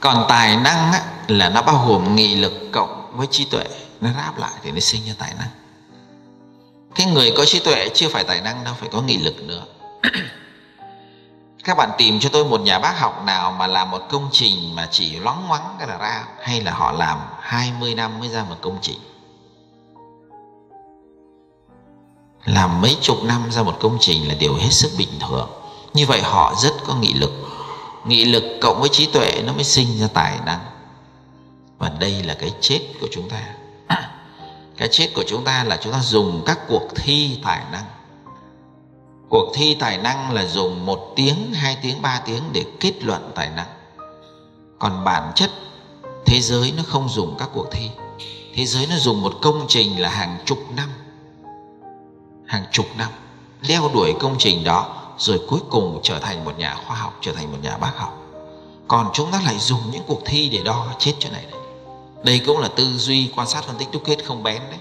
còn tài năng á, là nó bao gồm nghị lực cộng với trí tuệ nó ráp lại thì nó sinh ra tài năng. Cái người có trí tuệ chưa phải tài năng đâu phải có nghị lực nữa. Các bạn tìm cho tôi một nhà bác học nào mà làm một công trình mà chỉ loáng ngoáng cái là ra hay là họ làm 20 năm mới ra một công trình? Làm mấy chục năm ra một công trình là điều hết sức bình thường. Như vậy họ rất có nghị lực nghị lực cộng với trí tuệ nó mới sinh ra tài năng. Và đây là cái chết của chúng ta. Cái chết của chúng ta là chúng ta dùng các cuộc thi tài năng. Cuộc thi tài năng là dùng một tiếng, hai tiếng, ba tiếng để kết luận tài năng. Còn bản chất, thế giới nó không dùng các cuộc thi. Thế giới nó dùng một công trình là hàng chục năm. Hàng chục năm. Đeo đuổi công trình đó rồi cuối cùng trở thành một nhà khoa học, trở thành một nhà bác học. Còn chúng ta lại dùng những cuộc thi để đo chết chỗ này đấy. Đây cũng là tư duy quan sát phân tích đúc kết không bén đấy.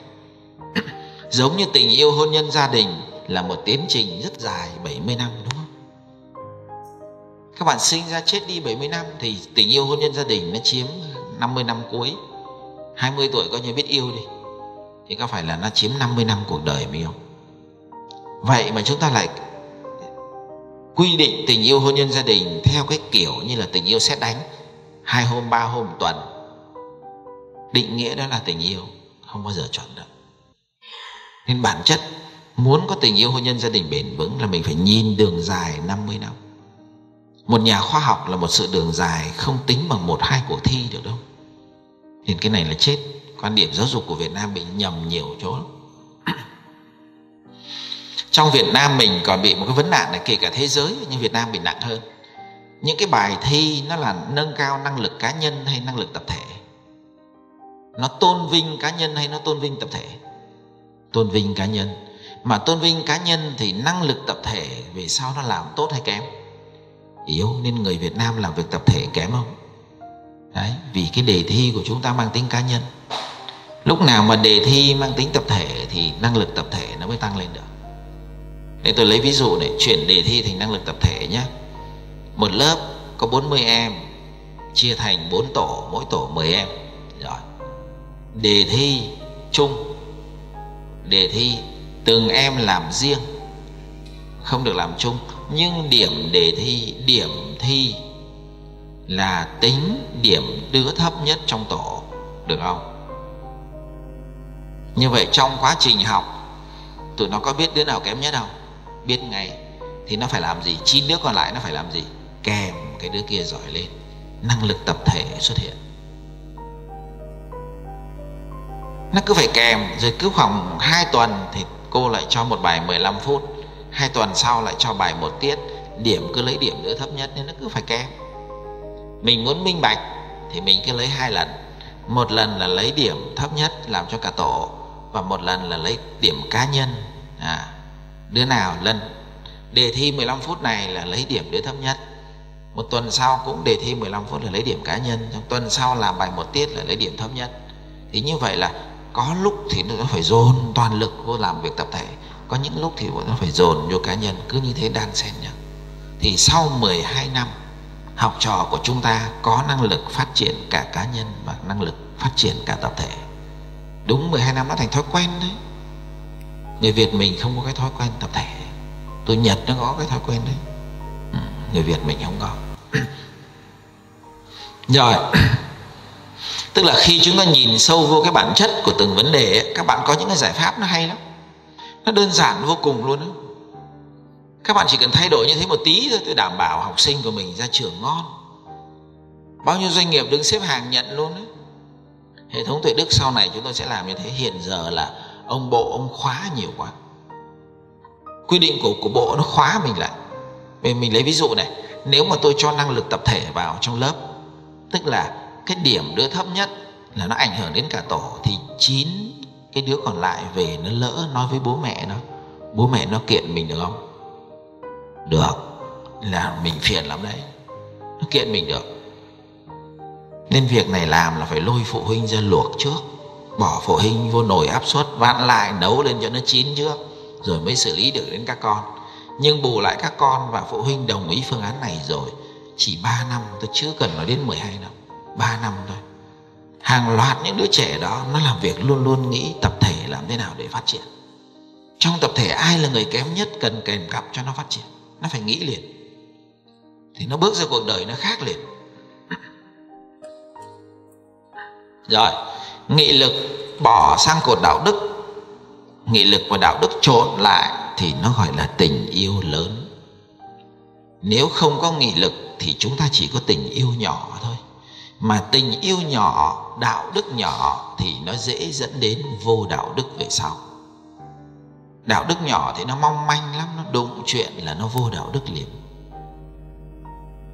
Giống như tình yêu hôn nhân gia đình là một tiến trình rất dài 70 năm, đúng không? Các bạn sinh ra chết đi 70 năm thì tình yêu hôn nhân gia đình nó chiếm 50 năm cuối. 20 tuổi coi như biết yêu đi. Thì có phải là nó chiếm 50 năm cuộc đời mình không? Vậy mà chúng ta lại quy định tình yêu hôn nhân gia đình theo cái kiểu như là tình yêu xét đánh. Hai hôm, ba hôm, một tuần. Định nghĩa đó là tình yêu, không bao giờ chọn được nên bản chất, muốn có tình yêu hôn nhân gia đình bền vững là mình phải nhìn đường dài 50 năm. Một nhà khoa học là một sự đường dài không tính bằng một, hai cuộc thi được đâu. Nên cái này là chết. Quan điểm giáo dục của Việt Nam bị nhầm nhiều chỗ trong Việt Nam mình còn bị một cái vấn nạn này kể cả thế giới, nhưng Việt Nam bị nặng hơn. Những cái bài thi nó là nâng cao năng lực cá nhân hay năng lực tập thể? Nó tôn vinh cá nhân hay nó tôn vinh tập thể? Tôn vinh cá nhân. Mà tôn vinh cá nhân thì năng lực tập thể về sau nó làm tốt hay kém? Yếu, nên người Việt Nam làm việc tập thể kém không? Đấy, vì cái đề thi của chúng ta mang tính cá nhân. Lúc nào mà đề thi mang tính tập thể thì năng lực tập thể nó mới tăng lên được nên tôi lấy ví dụ để chuyển đề thi thành năng lực tập thể nhé. Một lớp có 40 em, chia thành 4 tổ, mỗi tổ 10 em. Rồi. Đề thi chung. Đề thi từng em làm riêng. Không được làm chung, nhưng điểm đề thi, điểm thi là tính điểm đứa thấp nhất trong tổ, được không? Như vậy trong quá trình học, tụi nó có biết đứa nào kém nhất không? Biết ngay thì nó phải làm gì chín đứa còn lại nó phải làm gì? Kèm cái đứa kia giỏi lên năng lực tập thể xuất hiện. Nó cứ phải kèm rồi cứ khoảng 2 tuần thì cô lại cho một bài 15 phút hai tuần sau lại cho bài một tiết. Điểm cứ lấy điểm đứa thấp nhất nên nó cứ phải kèm. Mình muốn minh bạch thì mình cứ lấy hai lần. Một lần là lấy điểm thấp nhất làm cho cả tổ và một lần là lấy điểm cá nhân. À, đứa nào lần đề thi 15 phút này là lấy điểm đứa thấp nhất. Một tuần sau cũng đề thi 15 phút là lấy điểm cá nhân. Trong tuần sau làm bài một tiết là lấy điểm thấp nhất. Thì như vậy là có lúc thì nó phải dồn toàn lực vô làm việc tập thể. Có những lúc thì nó phải dồn vô cá nhân. Cứ như thế đan xen nhau. Thì sau 12 năm, học trò của chúng ta có năng lực phát triển cả cá nhân và năng lực phát triển cả tập thể. Đúng 12 năm nó thành thói quen đấy người Việt mình không có cái thói quen tập thể. Tôi Nhật nó có cái thói quen đấy. Ừ, người Việt mình không có. Rồi tức là khi chúng ta nhìn sâu vô cái bản chất của từng vấn đề ấy, các bạn có những cái giải pháp nó hay lắm. Nó đơn giản vô cùng luôn đó các bạn chỉ cần thay đổi như thế một tí thôi tôi đảm bảo học sinh của mình ra trường ngon. Bao nhiêu doanh nghiệp đứng xếp hàng nhận luôn đấy hệ thống tuệ đức sau này chúng tôi sẽ làm như thế. Hiện giờ là ông bộ, ông khóa nhiều quá. Quy định của của bộ nó khóa mình lại. Mình mình lấy ví dụ này, nếu mà tôi cho năng lực tập thể vào trong lớp, tức là cái điểm đứa thấp nhất là nó ảnh hưởng đến cả tổ, thì chín cái đứa còn lại về nó lỡ nói với bố mẹ nó, bố mẹ nó kiện mình được không? Được. Là mình phiền lắm đấy. Nó kiện mình được. Nên việc này làm là phải lôi phụ huynh ra luộc trước bỏ phụ huynh vô nồi áp suất vặn lại nấu lên cho nó chín trước, rồi mới xử lý được đến các con. Nhưng bù lại các con và phụ huynh đồng ý phương án này rồi, chỉ 3 năm, tôi chưa cần nói đến 12 năm 3 năm thôi. Hàng loạt những đứa trẻ đó, nó làm việc luôn luôn nghĩ tập thể làm thế nào để phát triển. Trong tập thể, ai là người kém nhất cần kèm cặp cho nó phát triển? Nó phải nghĩ liền. Thì nó bước ra cuộc đời nó khác liền. Rồi nghị lực bỏ sang cột đạo đức. Nghị lực và đạo đức trộn lại thì nó gọi là tình yêu lớn. Nếu không có nghị lực thì chúng ta chỉ có tình yêu nhỏ thôi. Mà tình yêu nhỏ, đạo đức nhỏ thì nó dễ dẫn đến vô đạo đức về sau. Đạo đức nhỏ thì nó mong manh lắm, nó đụng chuyện là nó vô đạo đức liền.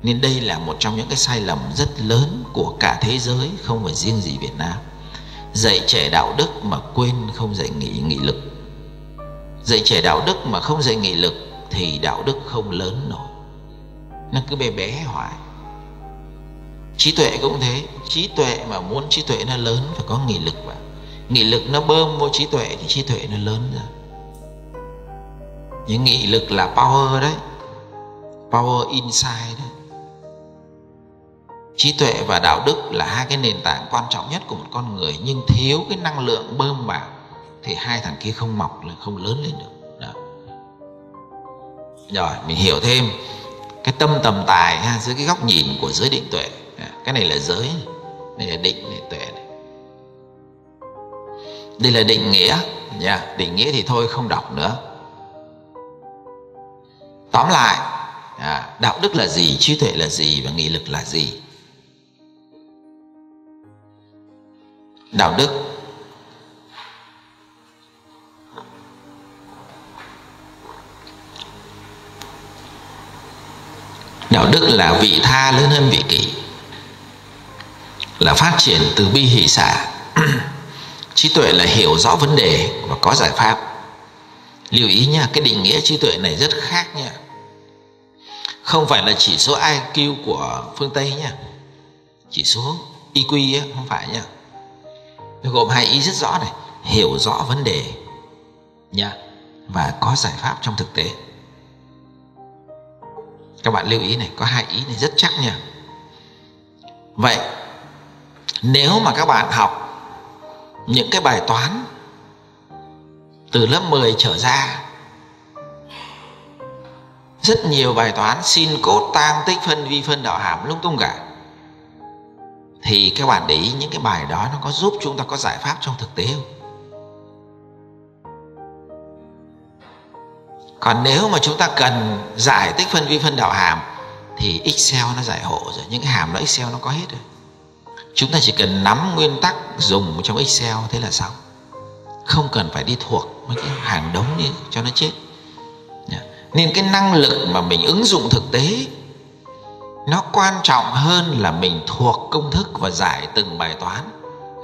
Nên đây là một trong những cái sai lầm rất lớn của cả thế giới, không phải riêng gì Việt Nam dạy trẻ đạo đức mà quên không dạy nghị nghị lực. Dạy trẻ đạo đức mà không dạy nghị lực thì đạo đức không lớn nổi. Nó cứ bé bé hoài. Trí tuệ cũng thế. Trí tuệ mà muốn trí tuệ nó lớn phải có nghị lực vào nghị lực nó bơm vô trí tuệ thì trí tuệ nó lớn ra. Những nghị lực là power đấy. Power inside đấy trí tuệ và đạo đức là hai cái nền tảng quan trọng nhất của một con người nhưng thiếu cái năng lượng bơm vào thì hai thằng kia không mọc là không lớn lên được. Đó. rồi mình hiểu thêm cái tâm tầm tài ha, dưới cái góc nhìn của giới định tuệ. À, cái này là giới này là định này tuệ này. Đây là định nghĩa nha định nghĩa thì thôi không đọc nữa. Tóm lại à, đạo đức là gì trí tuệ là gì và nghị lực là gì? Đạo đức. Đạo đức là vị tha lớn hơn vị kỷ là phát triển từ bi hỷ xả. Trí tuệ là hiểu rõ vấn đề và có giải pháp. Lưu ý nha cái định nghĩa trí tuệ này rất khác nha. Không phải là chỉ số IQ của phương Tây nha. Chỉ số iq ấy, không phải nha nó gồm hai ý rất rõ này. Hiểu rõ vấn đề. Nha và có giải pháp trong thực tế. Các bạn lưu ý này, có hai ý này rất chắc nha. Vậy, nếu mà các bạn học những cái bài toán từ lớp 10 trở ra, rất nhiều bài toán xin cốt tang tích, phân, vi, phân, đạo hàm, lung tung cả thì các bạn để ý những cái bài đó nó có giúp chúng ta có giải pháp trong thực tế không? Còn nếu mà chúng ta cần giải tích phân vi phân đạo hàm, thì excel nó giải hộ rồi. Những cái hàm đó excel nó có hết rồi. Chúng ta chỉ cần nắm nguyên tắc dùng trong excel thế là xong. Không cần phải đi thuộc mấy cái hàng đống như cho nó chết. Nên cái năng lực mà mình ứng dụng thực tế nó quan trọng hơn là mình thuộc công thức và giải từng bài toán,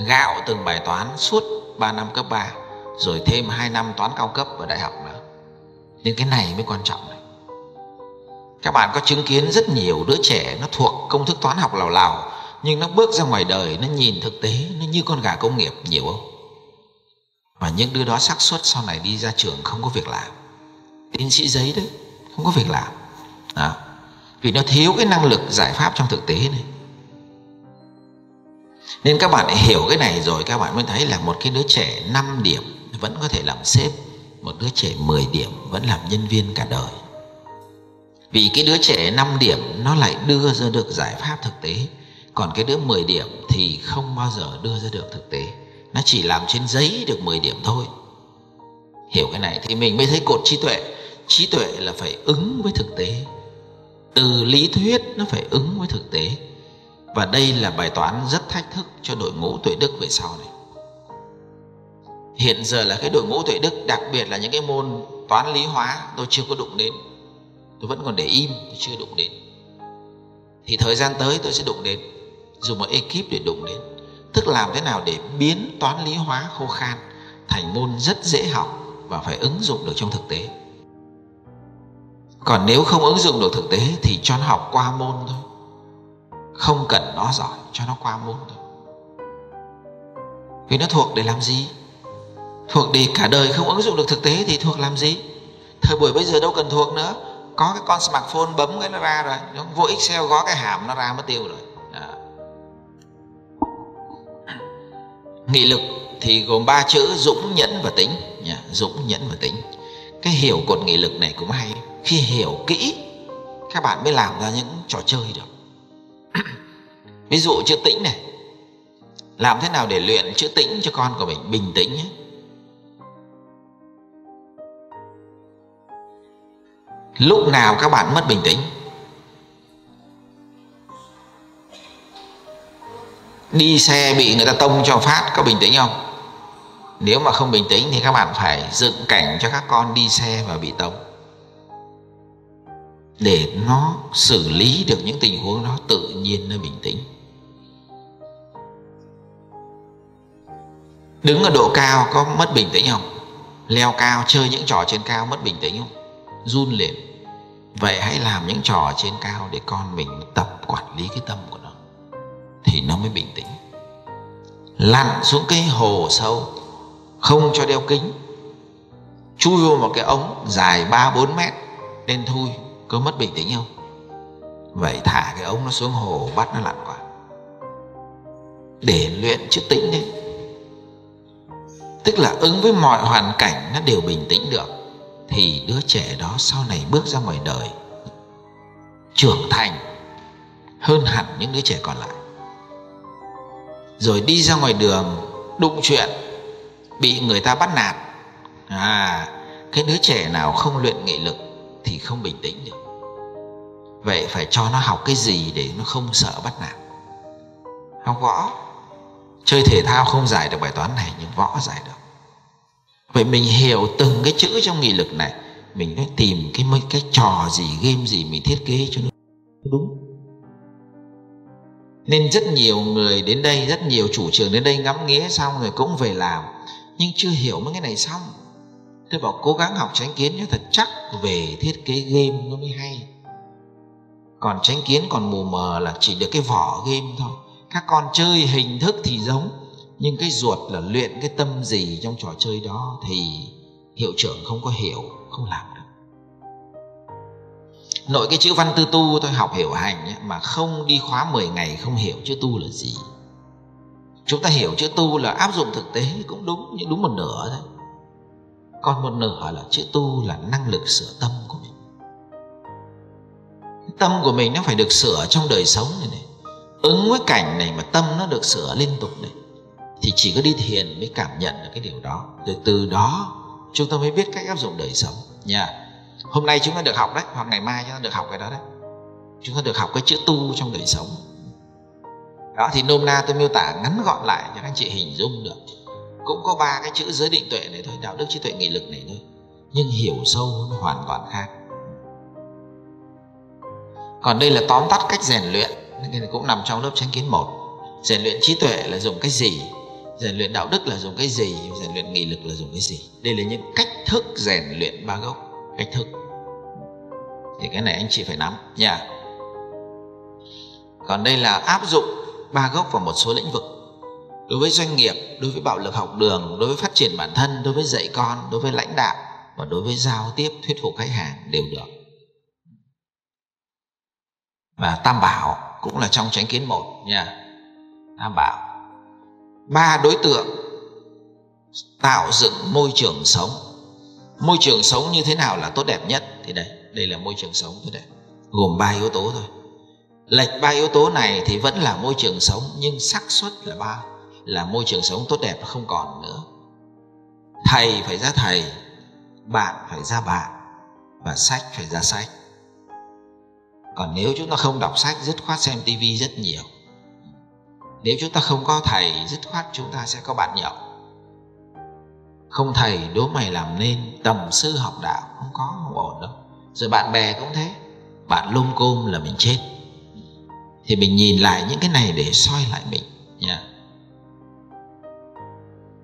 gạo từng bài toán suốt 3 năm cấp 3 rồi thêm 2 năm toán cao cấp ở đại học nữa. Nên cái này mới quan trọng này. Các bạn có chứng kiến rất nhiều đứa trẻ nó thuộc công thức toán học lào lào, nhưng nó bước ra ngoài đời, nó nhìn thực tế, nó như con gà công nghiệp, nhiều không? Và những đứa đó xác suất sau này đi ra trường không có việc làm. Tiến sĩ giấy đấy, không có việc làm. Đó vì nó thiếu cái năng lực giải pháp trong thực tế này. Nên các bạn hiểu cái này rồi, các bạn mới thấy là một cái đứa trẻ 5 điểm vẫn có thể làm sếp, một đứa trẻ 10 điểm vẫn làm nhân viên cả đời. Vì cái đứa trẻ 5 điểm nó lại đưa ra được giải pháp thực tế, còn cái đứa 10 điểm thì không bao giờ đưa ra được thực tế. Nó chỉ làm trên giấy được 10 điểm thôi. Hiểu cái này thì mình mới thấy cột trí tuệ. Trí tuệ là phải ứng với thực tế từ lý thuyết nó phải ứng với thực tế. Và đây là bài toán rất thách thức cho đội ngũ tuệ đức về sau này. Hiện giờ là cái đội ngũ tuệ đức, đặc biệt là những cái môn toán lý hóa, tôi chưa có đụng đến. Tôi vẫn còn để im, tôi chưa đụng đến. Thì thời gian tới tôi sẽ đụng đến. Dùng một ekip để đụng đến. Tức làm thế nào để biến toán lý hóa khô khan thành môn rất dễ học và phải ứng dụng được trong thực tế còn nếu không ứng dụng được thực tế thì cho nó học qua môn thôi. Không cần nó giỏi, cho nó qua môn thôi. Vì nó thuộc để làm gì? Thuộc để cả đời không ứng dụng được thực tế thì thuộc làm gì? Thời buổi bây giờ đâu cần thuộc nữa. Có cái con smartphone bấm cái nó ra rồi. Nó vô excel gõ cái hàm nó ra mất tiêu rồi. Nghị lực thì gồm ba chữ dũng nhẫn và tính dũng nhẫn và tính cái hiểu cột nghị lực này cũng hay khi hiểu kỹ, các bạn mới làm ra những trò chơi được. Ví dụ chữ tĩnh này. Làm thế nào để luyện chữ tĩnh cho con của mình bình tĩnh nhé? Lúc nào các bạn mất bình tĩnh? Đi xe bị người ta tông cho phát, có bình tĩnh không? Nếu mà không bình tĩnh thì các bạn phải dựng cảnh cho các con đi xe và bị tông để nó xử lý được những tình huống đó, tự nhiên nó bình tĩnh. Đứng ở độ cao có mất bình tĩnh không? Leo cao, chơi những trò trên cao mất bình tĩnh không? Run liền. Vậy hãy làm những trò trên cao để con mình tập quản lý cái tâm của nó. Thì nó mới bình tĩnh. Lặn xuống cái hồ sâu, không cho đeo kính. Chui vô một cái ống dài ba bốn mét, đen thui có mất bình tĩnh không? Vậy thả cái ống nó xuống hồ, bắt nó lặn qua để luyện chữ tĩnh đấy tức là ứng với mọi hoàn cảnh nó đều bình tĩnh được, thì đứa trẻ đó sau này bước ra ngoài đời, trưởng thành hơn hẳn những đứa trẻ còn lại. Rồi đi ra ngoài đường, đụng chuyện, bị người ta bắt nạt. À cái đứa trẻ nào không luyện nghị lực thì không bình tĩnh được vậy phải cho nó học cái gì để nó không sợ bắt nạt? Học võ. Chơi thể thao không giải được bài toán này, nhưng võ giải được. Vậy mình hiểu từng cái chữ trong nghị lực này. Mình phải tìm cái mấy cái trò gì, game gì mình thiết kế cho nó đúng. Nên rất nhiều người đến đây, rất nhiều chủ trường đến đây ngắm nghía, xong rồi cũng về làm. Nhưng chưa hiểu mấy cái này xong. Tôi bảo cố gắng học tránh kiến cho thật chắc về thiết kế game nó mới hay còn tránh kiến còn mù mờ là chỉ được cái vỏ game thôi. Các con chơi hình thức thì giống nhưng cái ruột là luyện cái tâm gì trong trò chơi đó thì hiệu trưởng không có hiểu không làm được. Nội cái chữ văn tư tu tôi học hiểu hành ấy, mà không đi khóa 10 ngày không hiểu chữ tu là gì. Chúng ta hiểu chữ tu là áp dụng thực tế cũng đúng nhưng đúng một nửa thôi. Còn một nửa là chữ tu là năng lực sửa tâm của mình tâm của mình nó phải được sửa trong đời sống này này. Ứng với cảnh này mà tâm nó được sửa liên tục này, thì chỉ có đi thiền mới cảm nhận được cái điều đó. Rồi từ đó, chúng ta mới biết cách áp dụng đời sống. Nha. Hôm nay chúng ta được học đấy, hoặc ngày mai chúng ta được học cái đó đấy. Chúng ta được học cái chữ tu trong đời sống. Đó, thì nôm na tôi miêu tả ngắn gọn lại cho các anh chị hình dung được. Cũng có ba cái chữ giới định tuệ này thôi, đạo đức trí tuệ nghị lực này thôi. Nhưng hiểu sâu hơn hoàn toàn khác còn đây là tóm tắt cách rèn luyện cũng nằm trong lớp chánh kiến một. Rèn luyện trí tuệ là dùng cái gì? Rèn luyện đạo đức là dùng cái gì? Rèn luyện nghị lực là dùng cái gì? Đây là những cách thức rèn luyện ba gốc. Cách thức. Thì cái này anh chị phải nắm, nha. Còn đây là áp dụng ba gốc vào một số lĩnh vực. Đối với doanh nghiệp, đối với bạo lực học đường, đối với phát triển bản thân, đối với dạy con, đối với lãnh đạo và đối với giao tiếp, thuyết phục khách hàng đều được và tam bảo cũng là trong chánh kiến một nha. Tam bảo. Ba đối tượng tạo dựng môi trường sống. Môi trường sống như thế nào là tốt đẹp nhất? Thì đây đây là môi trường sống tốt đẹp gồm ba yếu tố thôi. Lệch ba yếu tố này thì vẫn là môi trường sống, nhưng xác suất là ba. Là môi trường sống tốt đẹp không còn nữa. Thầy phải ra thầy, bạn phải ra bạn, và sách phải ra sách còn nếu chúng ta không đọc sách dứt khoát xem tivi rất nhiều. Nếu chúng ta không có thầy dứt khoát chúng ta sẽ có bạn nhậu. Không thầy đố mày làm nên tầm sư học đạo không có không ổn đâu. Rồi bạn bè cũng thế. Bạn lung côm là mình chết. Thì mình nhìn lại những cái này để soi lại mình nha.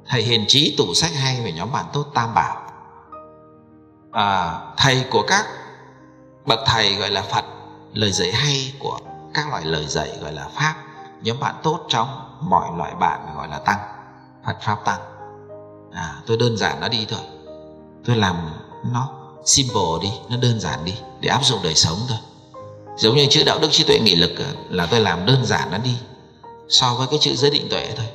Thầy hiền trí tủ sách hay về nhóm bạn tốt tam bảo. À, thầy của các bậc thầy gọi là phật lời dạy hay của các loại lời dạy gọi là pháp, nhóm bạn tốt trong mọi loại bạn gọi là tăng, phật pháp tăng. À tôi đơn giản nó đi thôi. Tôi làm nó simple đi, nó đơn giản đi, để áp dụng đời sống thôi. Giống như chữ đạo đức trí tuệ nghị lực là tôi làm đơn giản nó đi, so với cái chữ giới định tuệ thôi.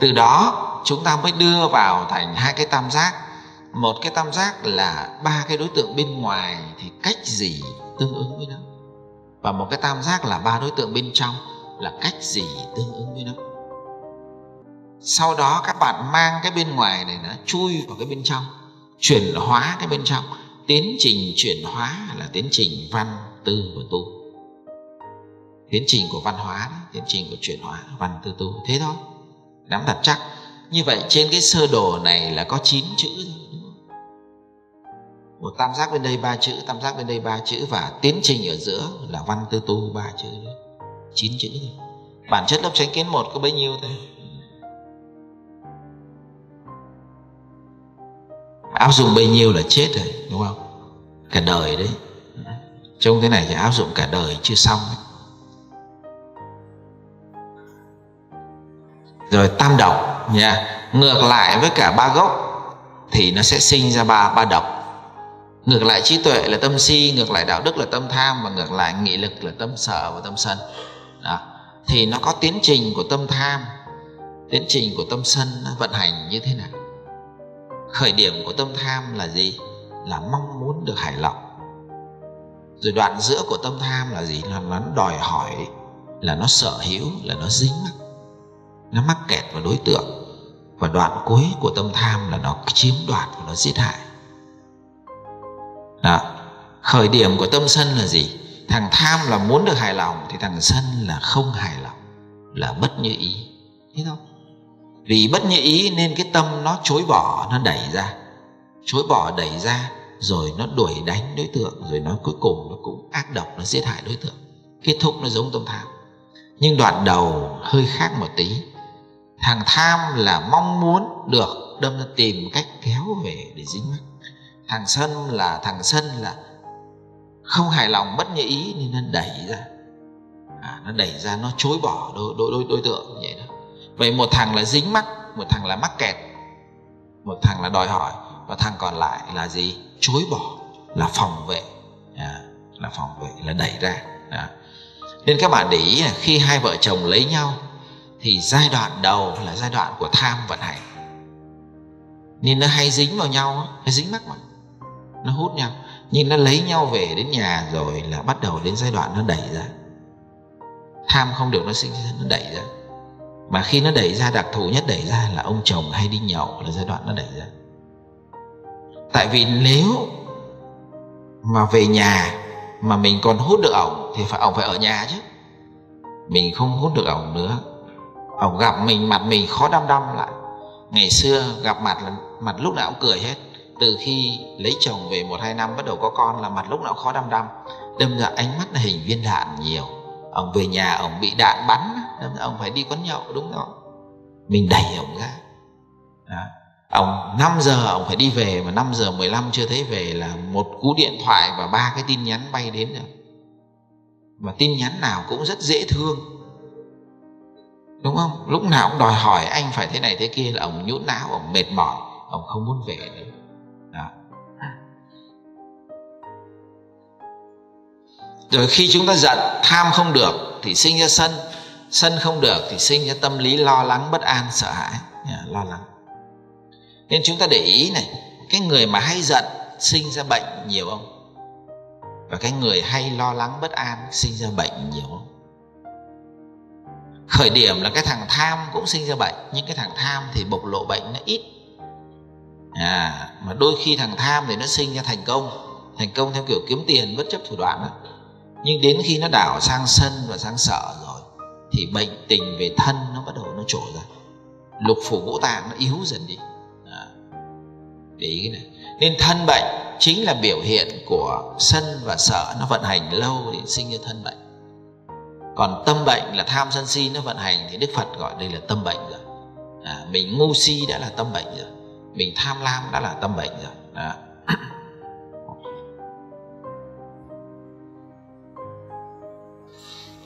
Từ đó, chúng ta mới đưa vào thành hai cái tam giác một cái tam giác là ba cái đối tượng bên ngoài thì cách gì tương ứng với nó? Và một cái tam giác là ba đối tượng bên trong là cách gì tương ứng với nó? Sau đó các bạn mang cái bên ngoài này nó chui vào cái bên trong chuyển hóa cái bên trong. Tiến trình chuyển hóa là tiến trình văn tư và tu. Tiến trình của văn hóa đó, tiến trình của chuyển hóa văn tư tu thế thôi. Nắm thật chắc. Như vậy trên cái sơ đồ này là có 9 chữ một tam giác bên đây ba chữ, tam giác bên đây ba chữ và tiến trình ở giữa là văn tư tu ba chữ đấy. Chín chữ thôi. Bản chất lớp tránh kiến một có bấy nhiêu thôi áp dụng bấy nhiêu là chết rồi, đúng không? Cả đời đấy. Trong thế này thì áp dụng cả đời chưa xong ấy. rồi tam độc nha. Ngược lại với cả ba gốc thì nó sẽ sinh ra ba ba độc ngược lại trí tuệ là tâm si, ngược lại đạo đức là tâm tham và ngược lại nghị lực là tâm sợ và tâm sân. Đó. thì nó có tiến trình của tâm tham, tiến trình của tâm sân nó vận hành như thế nào? Khởi điểm của tâm tham là gì? Là mong muốn được hài lòng. Rồi đoạn giữa của tâm tham là gì? Là nó đòi hỏi, là nó sở hữu, là nó dính. Mắc nó mắc kẹt vào đối tượng. Và đoạn cuối của tâm tham là nó chiếm đoạt và nó giết hại đó, khởi điểm của tâm sân là gì? Thằng tham là muốn được hài lòng, thì thằng sân là không hài lòng, là bất như ý. Thế thôi. Vì bất như ý nên cái tâm nó chối bỏ, nó đẩy ra. Chối bỏ, đẩy ra, rồi nó đuổi đánh đối tượng, rồi nó cuối cùng nó cũng ác độc, nó giết hại đối tượng. Kết thúc nó giống tâm tham. Nhưng đoạn đầu hơi khác một tí. Thằng tham là mong muốn được đâm ra tìm cách kéo về để dính mắt thằng sân là thằng sân là không hài lòng bất như ý nên nó đẩy ra. À, nó đẩy ra nó chối bỏ đối đối đối, đối tượng vậy đó. Vậy một thằng là dính mắc một thằng là mắc kẹt một thằng là đòi hỏi và thằng còn lại là gì? Chối bỏ là phòng vệ. À, là phòng vệ là đẩy ra. À. nên các bạn để ý là khi hai vợ chồng lấy nhau thì giai đoạn đầu là giai đoạn của tham vận hành. Nên nó hay dính vào nhau nó dính mắc mà nó hút nhau. Nhưng nó lấy nhau về đến nhà rồi là bắt đầu đến giai đoạn nó đẩy ra. Tham không được nó sinh ra, nó đẩy ra. Mà khi nó đẩy ra, đặc thù nhất đẩy ra là ông chồng hay đi nhậu là giai đoạn nó đẩy ra. Tại vì nếu mà về nhà mà mình còn hút được ổng thì phải, ổng phải ở nhà chứ. Mình không hút được ổng nữa. Ổng gặp mình, mặt mình khó đăm đăm lại. Ngày xưa gặp mặt là, mặt lúc nào cũng cười hết từ khi lấy chồng về một hai năm bắt đầu có con là mặt lúc nào khó đăm đăm. Đâm ra ánh mắt là hình viên đạn nhiều. Ông về nhà, ông bị đạn bắn. Đâm ra ông phải đi quán nhậu, đúng không? Mình đẩy ông ra. Đó. ông 5 giờ ông phải đi về mà 5 giờ 15 chưa thấy về là một cú điện thoại và ba cái tin nhắn bay đến rồi. Mà tin nhắn nào cũng rất dễ thương. Đúng không? Lúc nào cũng đòi hỏi anh phải thế này thế kia là ông nhũn não, ông mệt mỏi, ông không muốn về nữa. Rồi khi chúng ta giận, tham không được thì sinh ra sân. Sân không được thì sinh ra tâm lý lo lắng, bất an, sợ hãi. Lo lắng. Nên chúng ta để ý này, cái người mà hay giận sinh ra bệnh nhiều không? Và cái người hay lo lắng, bất an sinh ra bệnh nhiều không? Khởi điểm là cái thằng tham cũng sinh ra bệnh, nhưng cái thằng tham thì bộc lộ bệnh nó ít. À mà đôi khi thằng tham thì nó sinh ra thành công. Thành công theo kiểu kiếm tiền, bất chấp thủ đoạn đó nhưng đến khi nó đảo sang sân và sang sợ rồi thì bệnh tình về thân nó bắt đầu nó trổ ra. Lục phủ ngũ tạng nó yếu dần đi. À. để ý cái này. Nên thân bệnh chính là biểu hiện của sân và sợ nó vận hành lâu để sinh ra thân bệnh. Còn tâm bệnh là tham sân si nó vận hành thì đức phật gọi đây là tâm bệnh rồi. À, mình ngu si đã là tâm bệnh rồi. Mình tham lam đã là tâm bệnh rồi. À.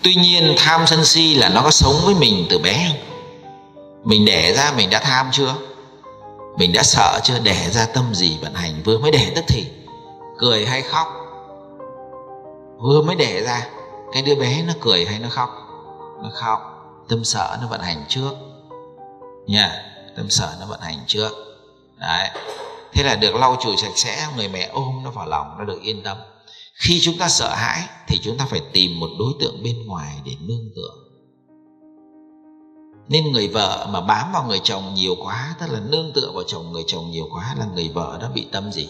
tuy nhiên tham sân si là nó có sống với mình từ bé. Không mình đẻ ra mình đã tham chưa? Mình đã sợ chưa? Đẻ ra tâm gì vận hành? Vừa mới đẻ tức thì. Cười hay khóc? Vừa mới đẻ ra, cái đứa bé nó cười hay nó khóc? Nó khóc. Tâm sợ nó vận hành trước. Nha, tâm sở nó vận hành trước. Đấy. Thế là được lau chùi sạch sẽ, người mẹ ôm nó vào lòng, nó được yên tâm khi chúng ta sợ hãi thì chúng ta phải tìm một đối tượng bên ngoài để nương tựa. Nên người vợ mà bám vào người chồng nhiều quá, tức là nương tựa vào chồng người chồng nhiều quá là người vợ đã bị tâm gì?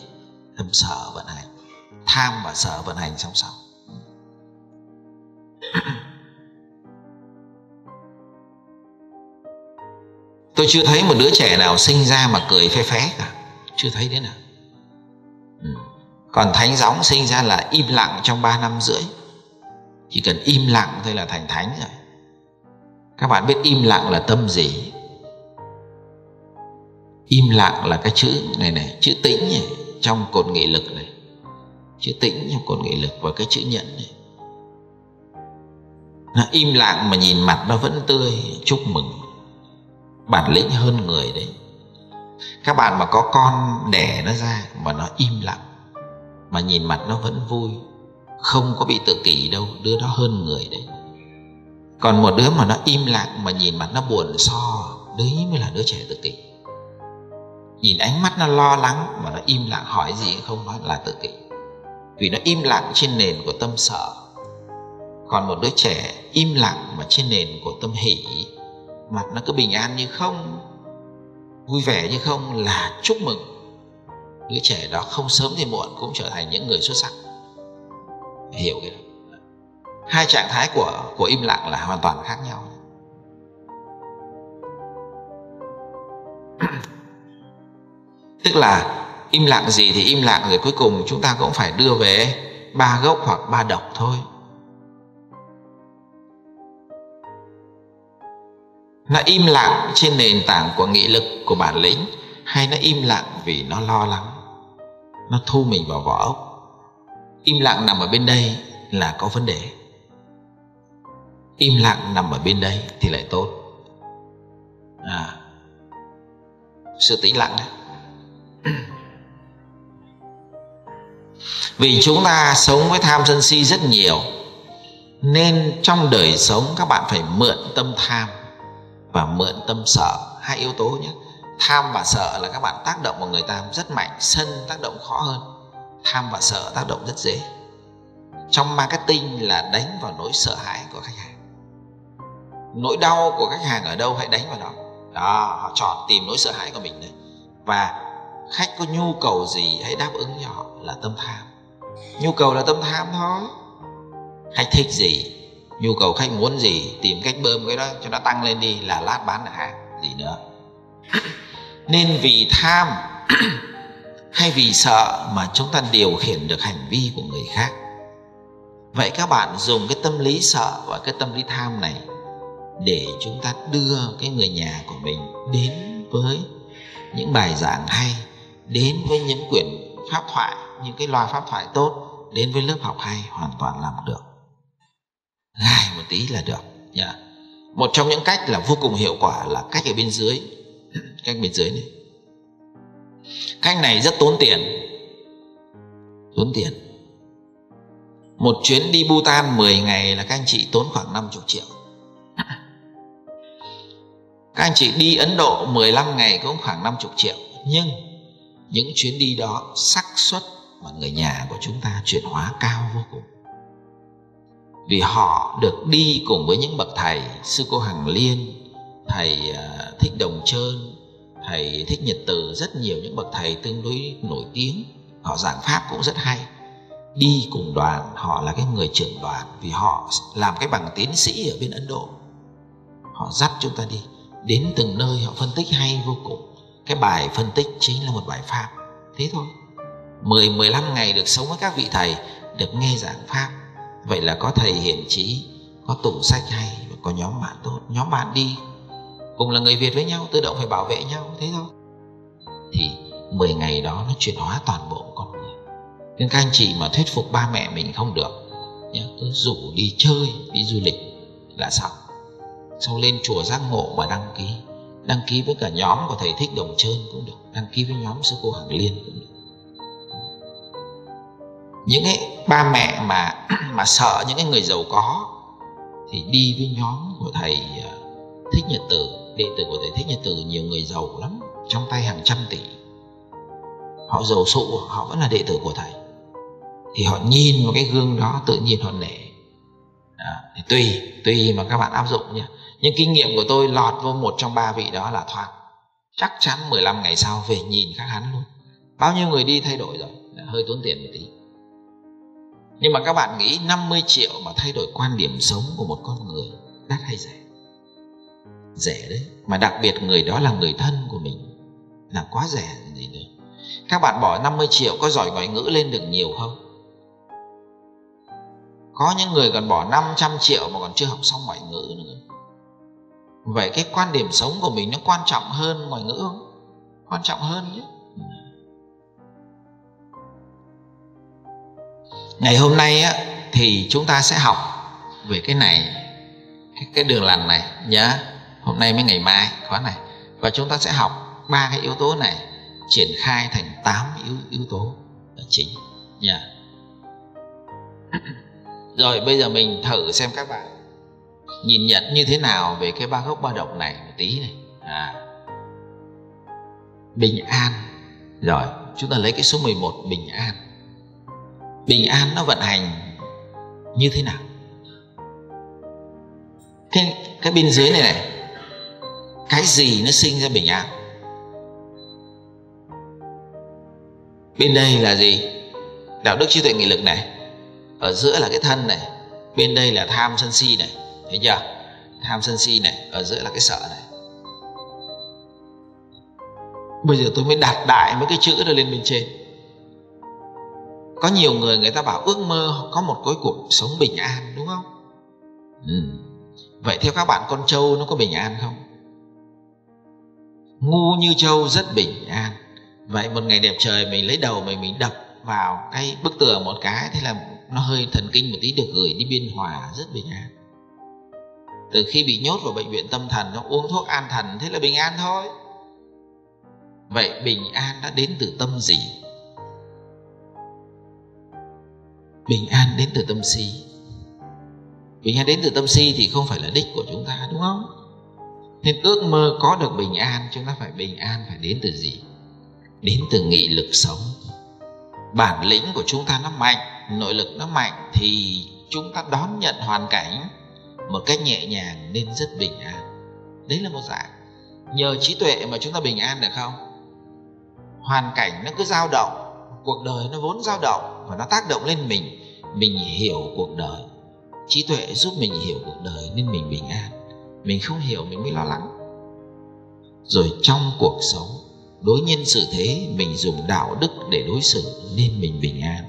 Tâm sợ vận hành, tham và sợ vận hành song song tôi chưa thấy một đứa trẻ nào sinh ra mà cười phe phé cả. Chưa thấy thế nào còn thánh gióng sinh ra là im lặng trong 3 năm rưỡi. Chỉ cần im lặng thôi là thành thánh rồi. Các bạn biết im lặng là tâm gì? Im lặng là cái chữ này này chữ tĩnh này, trong cột nghị lực này. Chữ tĩnh trong cột nghị lực và cái chữ nhẫn này. Nó im lặng mà nhìn mặt nó vẫn tươi chúc mừng. Bản lĩnh hơn người đấy. Các bạn mà có con đẻ nó ra mà nó im lặng mà nhìn mặt nó vẫn vui. Không có bị tự kỷ đâu, đứa đó hơn người đấy. Còn một đứa mà nó im lặng mà nhìn mặt nó buồn so, đấy mới là đứa trẻ tự kỷ. Nhìn ánh mắt nó lo lắng mà nó im lặng hỏi gì không nói là tự kỷ. Vì nó im lặng trên nền của tâm sợ còn một đứa trẻ im lặng mà trên nền của tâm hỷ, mặt nó cứ bình an như không, vui vẻ như không là chúc mừng đứa trẻ đó không sớm thì muộn cũng trở thành những người xuất sắc. Hiểu cái đó. Hai trạng thái của của im lặng là hoàn toàn khác nhau. Tức là im lặng gì thì im lặng rồi cuối cùng chúng ta cũng phải đưa về ba gốc hoặc ba độc thôi. Nó im lặng trên nền tảng của nghị lực của bản lĩnh hay nó im lặng vì nó lo lắng? Nó thu mình vào vỏ ốc. Im lặng nằm ở bên đây là có vấn đề. Im lặng nằm ở bên đây thì lại tốt. À sự tĩnh lặng đấy vì chúng ta sống với tham sân si rất nhiều, nên trong đời sống các bạn phải mượn tâm tham và mượn tâm sợ, hai yếu tố nhé tham và sợ là các bạn tác động vào người ta rất mạnh, sân tác động khó hơn. Tham và sợ tác động rất dễ. Trong marketing là đánh vào nỗi sợ hãi của khách hàng. Nỗi đau của khách hàng ở đâu hãy đánh vào đó đó, họ chọn tìm nỗi sợ hãi của mình đấy và khách có nhu cầu gì hãy đáp ứng cho họ là tâm tham. Nhu cầu là tâm tham thôi. Khách thích gì, nhu cầu khách muốn gì, tìm cách bơm cái đó cho nó tăng lên đi là lát bán được hàng, gì nữa nên vì tham hay vì sợ mà chúng ta điều khiển được hành vi của người khác. Vậy các bạn dùng cái tâm lý sợ và cái tâm lý tham này để chúng ta đưa cái người nhà của mình đến với những bài giảng hay, đến với những quyển pháp thoại, những cái loa pháp thoại tốt, đến với lớp học hay hoàn toàn làm được. Gài một tí là được, nhá. Một trong những cách là vô cùng hiệu quả là cách ở bên dưới cách bên dưới này. Cách này rất tốn tiền. Tốn tiền. Một chuyến đi Bhutan 10 ngày là các anh chị tốn khoảng 50 triệu. Các anh chị đi Ấn Độ 15 ngày cũng khoảng 50 triệu. Nhưng những chuyến đi đó xác suất mà người nhà của chúng ta chuyển hóa cao vô cùng. Vì họ được đi cùng với những bậc thầy, sư cô hằng liên, thầy ờ, thích đồng trơn thầy thích nhật từ rất nhiều những bậc thầy tương đối nổi tiếng. Họ giảng pháp cũng rất hay. Đi cùng đoàn, họ là cái người trưởng đoàn vì họ làm cái bằng tiến sĩ ở bên ấn độ. Họ dắt chúng ta đi. Đến từng nơi họ phân tích hay vô cùng. Cái bài phân tích chính là một bài pháp. Thế thôi. 10 15 ngày được sống với các vị thầy, được nghe giảng pháp. Vậy là có thầy hiển trí, có tủ sách hay và có nhóm bạn tốt. Nhóm bạn đi cùng là người việt với nhau tự động phải bảo vệ nhau thế thôi. Thì 10 ngày đó nó chuyển hóa toàn bộ con người. Nên các anh chị mà thuyết phục ba mẹ mình không được nhá, cứ rủ đi chơi đi du lịch là xong. Xong lên chùa giác ngộ mà đăng ký. Đăng ký với cả nhóm của thầy thích đồng trơn cũng được đăng ký với nhóm sư cô hằng liên cũng được. Những cái ba mẹ mà mà sợ những cái người giàu có thì đi với nhóm của thầy thích nhật tử. Đệ tử của thầy thích nhật tử nhiều người giàu lắm trong tay hàng trăm tỷ. Họ giàu sụ họ vẫn là đệ tử của thầy. Thì họ nhìn vào cái gương đó tự nhiên họ nể. À, thì tùy tùy mà các bạn áp dụng nha nhưng kinh nghiệm của tôi lọt vô một trong ba vị đó là thoát chắc chắn 15 ngày sau về nhìn khác hắn luôn. Bao nhiêu người đi thay đổi rồi? Hơi tốn tiền một tí. Nhưng mà các bạn nghĩ 50 triệu mà thay đổi quan điểm sống của một con người đắt hay rẻ rẻ đấy. Mà đặc biệt người đó là người thân của mình. Là quá rẻ gì nữa. Các bạn bỏ 50 triệu có giỏi ngoại ngữ lên được nhiều không? Có những người còn bỏ 500 triệu mà còn chưa học xong ngoại ngữ nữa. Vậy cái quan điểm sống của mình nó quan trọng hơn ngoại ngữ không? Quan trọng hơn nhé ngày hôm nay á thì chúng ta sẽ học về cái này cái, cái đường lành này nhớ hôm nay mới ngày mai, khóa này. Và chúng ta sẽ học ba cái yếu tố này, triển khai thành 8 yếu yếu tố là chính. Nha. Rồi, bây giờ mình thử xem các bạn nhìn nhận như thế nào về cái ba gốc ba động này một tí này. À. bình an. Rồi, chúng ta lấy cái số 11 bình an. Bình an nó vận hành như thế nào? Cái cái bên dưới này này cái gì nó sinh ra bình an? Bên đây là gì? Đạo đức trí tuệ nghị lực này. Ở giữa là cái thân này, bên đây là tham sân si này. Thấy chưa? Tham sân si này, ở giữa là cái sợ này. Bây giờ tôi mới đặt đại mấy cái chữ đó lên bên trên. Có nhiều người người ta bảo ước mơ có một cái cuộc sống bình an, đúng không? Ừ. vậy theo các bạn con trâu nó có bình an không? Ngu như trâu rất bình an. Vậy một ngày đẹp trời mình lấy đầu mình mình đập vào cái bức tường một cái, thế là nó hơi thần kinh một tí, được gửi đi biên hòa rất bình an. Từ khi bị nhốt vào bệnh viện tâm thần, nó uống thuốc an thần, thế là bình an thôi. Vậy bình an đã đến từ tâm gì? Bình an đến từ tâm si. Bình an đến từ tâm si thì không phải là đích của chúng ta, đúng không? Nên ước mơ có được bình an chúng ta phải bình an phải đến từ gì? Đến từ nghị lực sống. Bản lĩnh của chúng ta nó mạnh, nội lực nó mạnh, thì chúng ta đón nhận hoàn cảnh một cách nhẹ nhàng nên rất bình an. Đấy là một dạng. Nhờ trí tuệ mà chúng ta bình an được không? Hoàn cảnh nó cứ dao động, cuộc đời nó vốn dao động và nó tác động lên mình. Mình hiểu cuộc đời. Trí tuệ giúp mình hiểu cuộc đời nên mình bình an mình không hiểu, mình mới lo lắng. Rồi trong cuộc sống, đối nhân xử thế, mình dùng đạo đức để đối xử nên mình bình an.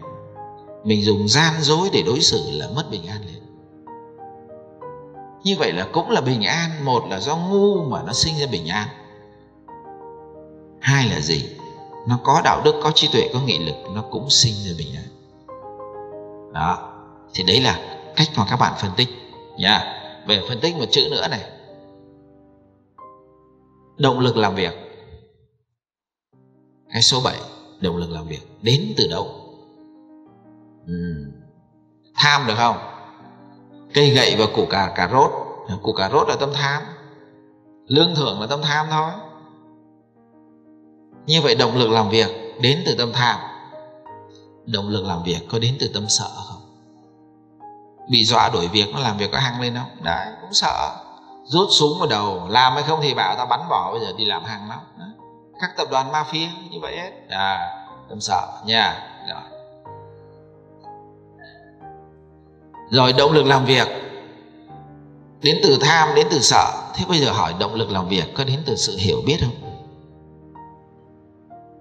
Mình dùng gian dối để đối xử là mất bình an liền. Như vậy là cũng là bình an, một là do ngu mà nó sinh ra bình an. Hai là gì? Nó có đạo đức, có trí tuệ, có nghị lực, nó cũng sinh ra bình an. Đó, thì đấy là cách mà các bạn phân tích nha về phân tích một chữ nữa này. Động lực làm việc. Cái số 7 động lực làm việc. Đến từ đâu? Ừ. tham được không? Cây gậy và củ cà cà rốt. Củ cà rốt là tâm tham. Lương thưởng là tâm tham thôi. Như vậy động lực làm việc đến từ tâm tham. Động lực làm việc có đến từ tâm sợ không? Bị dọa đổi việc nó làm việc có hăng lên không? Đấy, cũng sợ. Rút súng vào đầu, làm hay không thì bảo tao bắn bỏ, bây giờ đi làm hăng lắm. Đấy. các tập đoàn mafia như vậy hết. À tâm sợ, nha. Rồi. Rồi, động lực làm việc. Đến từ tham, đến từ sợ. Thế bây giờ hỏi động lực làm việc, có đến từ sự hiểu biết không?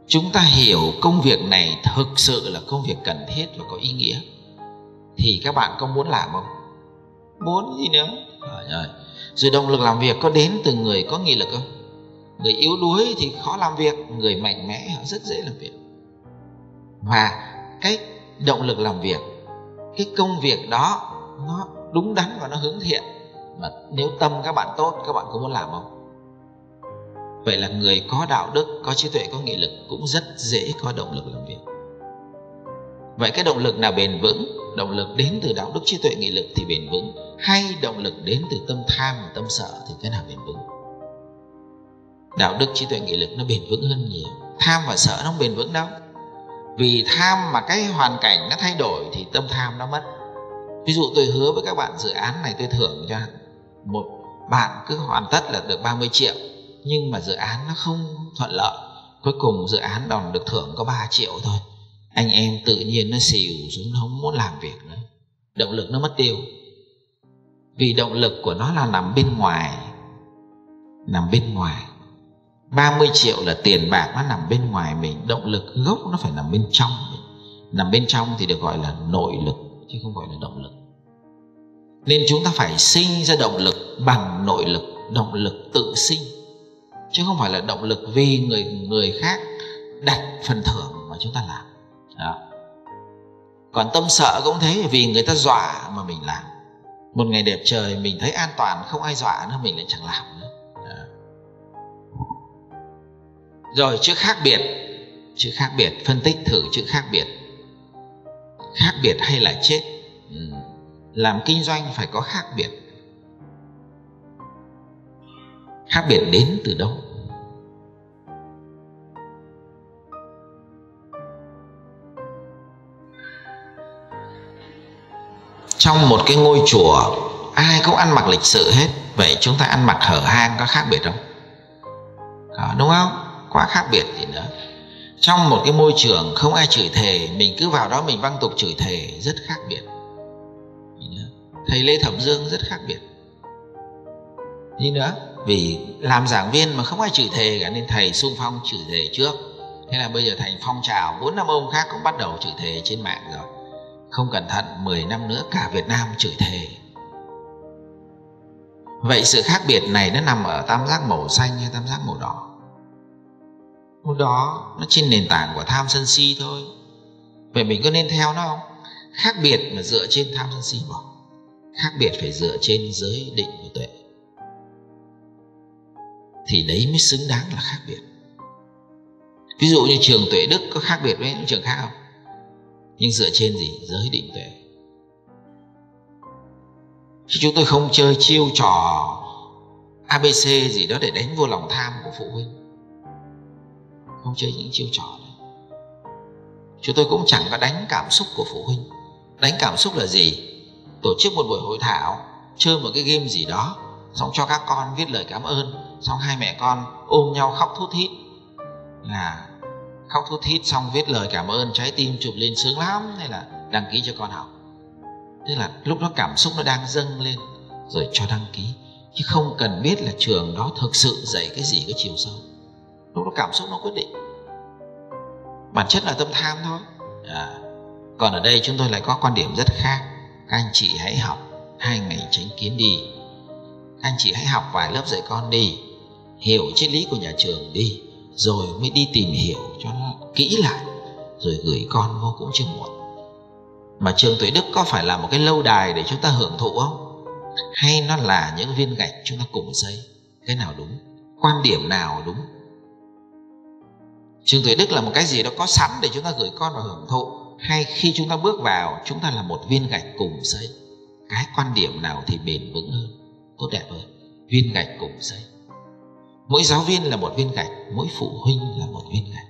Chúng ta hiểu công việc này thực sự là công việc cần thiết và có ý nghĩa thì các bạn có muốn làm không? Muốn gì nữa? Rồi, rồi động lực làm việc có đến từ người có nghị lực không? Người yếu đuối thì khó làm việc người mạnh mẽ họ rất dễ làm việc. Và cái động lực làm việc cái công việc đó nó đúng đắn và nó hướng thiện. Mà nếu tâm các bạn tốt các bạn có muốn làm không? Vậy là người có đạo đức có trí tuệ có nghị lực cũng rất dễ có động lực làm việc. Vậy cái động lực nào bền vững động lực đến từ đạo đức trí tuệ nghị lực thì bền vững, hay động lực đến từ tâm tham và tâm sợ thì cái nào bền vững? Đạo đức trí tuệ nghị lực nó bền vững hơn nhiều, tham và sợ nó không bền vững đâu. Vì tham mà cái hoàn cảnh nó thay đổi thì tâm tham nó mất. Ví dụ tôi hứa với các bạn dự án này tôi thưởng cho một bạn cứ hoàn tất là được 30 triệu, nhưng mà dự án nó không thuận lợi. Cuối cùng dự án đòn được thưởng có 3 triệu thôi anh em tự nhiên nó xìu xuống, nó không muốn làm việc nữa. Động lực nó mất tiêu. Vì động lực của nó là nằm bên ngoài. Nằm bên ngoài. 30 triệu là tiền bạc nó nằm bên ngoài mình. Động lực gốc nó phải nằm bên trong mình. Nằm bên trong thì được gọi là nội lực, chứ không gọi là động lực. Nên chúng ta phải sinh ra động lực bằng nội lực, động lực tự sinh. Chứ không phải là động lực vì người người khác đặt phần thưởng mà chúng ta làm đó. còn tâm sợ cũng thế, vì người ta dọa mà mình làm. Một ngày đẹp trời, mình thấy an toàn, không ai dọa nữa, mình lại chẳng làm nữa. Đó. rồi, chữ khác biệt. Chữ khác biệt, phân tích thử chữ khác biệt. Khác biệt hay là chết? Ừ. làm kinh doanh phải có khác biệt. Khác biệt đến từ đâu? Trong một cái ngôi chùa ai cũng ăn mặc lịch sự hết. Vậy chúng ta ăn mặc hở hang có khác biệt không? À, đúng không? Quá khác biệt gì nữa. Trong một cái môi trường không ai chửi thề mình cứ vào đó mình văng tục chửi thề rất khác biệt. Thầy lê thẩm dương rất khác biệt. Gì nữa? Vì làm giảng viên mà không ai chửi thề cả nên thầy sung phong chửi thề trước. Thế là bây giờ thành phong trào bốn năm ông khác cũng bắt đầu chửi thề trên mạng rồi không cẩn thận 10 năm nữa cả Việt Nam chửi thề. Vậy sự khác biệt này nó nằm ở tam giác màu xanh hay tam giác màu đỏ? Màu đỏ nó trên nền tảng của tham sân si thôi. Vậy mình có nên theo nó không? Khác biệt mà dựa trên tham sân si bỏ. Khác biệt phải dựa trên giới định của tuệ. Thì đấy mới xứng đáng là khác biệt. Ví dụ như trường tuệ đức có khác biệt với những trường khác không? Nhưng dựa trên gì? Giới định tuệ. Chứ chúng tôi không chơi chiêu trò abc gì đó để đánh vô lòng tham của phụ huynh. Không chơi những chiêu trò này chúng tôi cũng chẳng có đánh cảm xúc của phụ huynh. Đánh cảm xúc là gì? Tổ chức một buổi hội thảo, chơi một cái game gì đó, xong cho các con viết lời cảm ơn, xong hai mẹ con ôm nhau khóc thút thít là khóc thút thít xong viết lời cảm ơn, trái tim chụp lên sướng lắm hay là đăng ký cho con học. Tức là lúc đó cảm xúc nó đang dâng lên, rồi cho đăng ký. Chứ không cần biết là trường đó thực sự dạy cái gì cái chiều sâu. Lúc đó cảm xúc nó quyết định. Bản chất là tâm tham thôi. À. còn ở đây chúng tôi lại có quan điểm rất khác. Các anh chị hãy học hai ngày tránh kiến đi. Các anh chị hãy học vài lớp dạy con đi. Hiểu triết lý của nhà trường đi rồi mới đi tìm hiểu cho nó kỹ lại, rồi gửi con vô cũng chưa muộn. Mà trường tuệ đức có phải là một cái lâu đài để chúng ta hưởng thụ không? Hay nó là những viên gạch chúng ta cùng xây? Cái nào đúng? Quan điểm nào đúng? Trường tuệ đức là một cái gì đó có sẵn để chúng ta gửi con vào hưởng thụ. Hay khi chúng ta bước vào, chúng ta là một viên gạch cùng xây? Cái quan điểm nào thì bền vững hơn? Tốt đẹp hơn viên gạch cùng xây mỗi giáo viên là một viên gạch, mỗi phụ huynh là một viên gạch.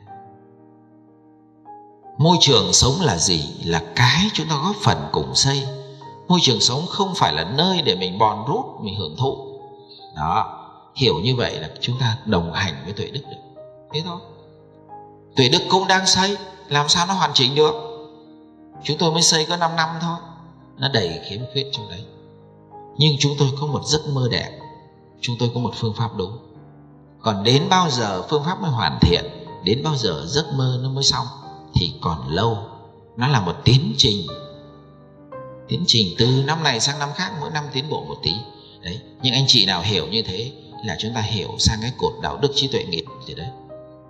Môi trường sống là gì là cái chúng ta góp phần cùng xây. Môi trường sống không phải là nơi để mình bòn rút, mình hưởng thụ. Đó, hiểu như vậy là chúng ta đồng hành với tuệ đức được. Thế thôi. Tuệ đức cũng đang xây, làm sao nó hoàn chỉnh được? Chúng tôi mới xây có 5 năm thôi, nó đầy khiếm khuyết trong đấy. Nhưng chúng tôi có một giấc mơ đẹp, chúng tôi có một phương pháp đúng còn đến bao giờ phương pháp mới hoàn thiện, đến bao giờ giấc mơ nó mới xong, thì còn lâu. Nó là một tiến trình. Tiến trình từ năm này sang năm khác, mỗi năm tiến bộ một tí. Đấy, nhưng anh chị nào hiểu như thế là chúng ta hiểu sang cái cột đạo đức trí tuệ nghiệp thì đấy.